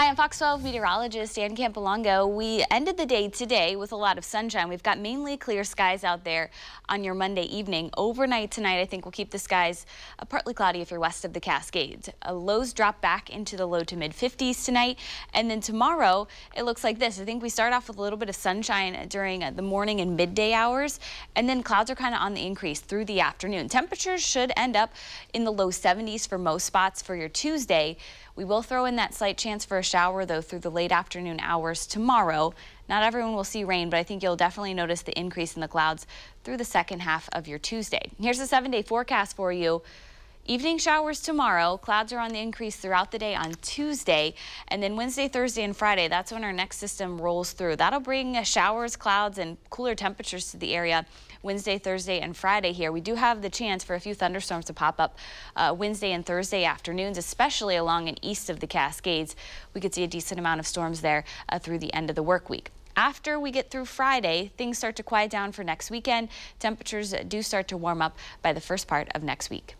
Hi, I'm Fox 12 meteorologist Ann Campolongo. We ended the day today with a lot of sunshine. We've got mainly clear skies out there on your Monday evening. Overnight tonight, I think we'll keep the skies uh, partly cloudy if you're west of the Cascades. Uh, lows drop back into the low to mid 50s tonight. And then tomorrow, it looks like this. I think we start off with a little bit of sunshine during uh, the morning and midday hours. And then clouds are kind of on the increase through the afternoon. Temperatures should end up in the low 70s for most spots for your Tuesday. We will throw in that slight chance for a shower, though, through the late afternoon hours tomorrow. Not everyone will see rain, but I think you'll definitely notice the increase in the clouds through the second half of your Tuesday. Here's a seven-day forecast for you. Evening showers tomorrow. Clouds are on the increase throughout the day on Tuesday. And then Wednesday, Thursday, and Friday, that's when our next system rolls through. That'll bring showers, clouds, and cooler temperatures to the area Wednesday, Thursday, and Friday here. We do have the chance for a few thunderstorms to pop up uh, Wednesday and Thursday afternoons, especially along and east of the Cascades. We could see a decent amount of storms there uh, through the end of the work week. After we get through Friday, things start to quiet down for next weekend. Temperatures do start to warm up by the first part of next week.